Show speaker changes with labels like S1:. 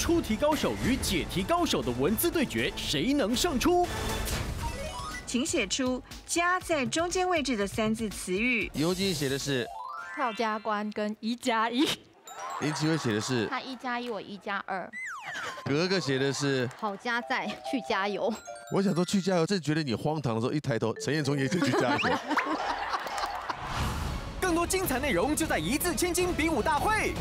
S1: 出题高手与解题高手的文字对决，谁能胜出？
S2: 请写出加在中间位置的三字词语。
S3: 尤金写的是，
S4: 跳加关跟一加一，
S3: 林奇伟写的是，
S5: 他一加一，我一加二。
S3: 格格写的是，
S6: 好加在去加油。
S3: 我想说去加油，正觉得你荒唐的时候，一抬头，陈彦聪也就去加油。
S1: 更多精彩内容就在一字千金比武大会。